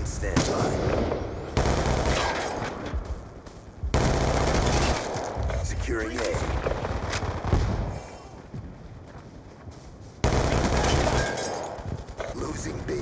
on standby. Securing A. Losing B.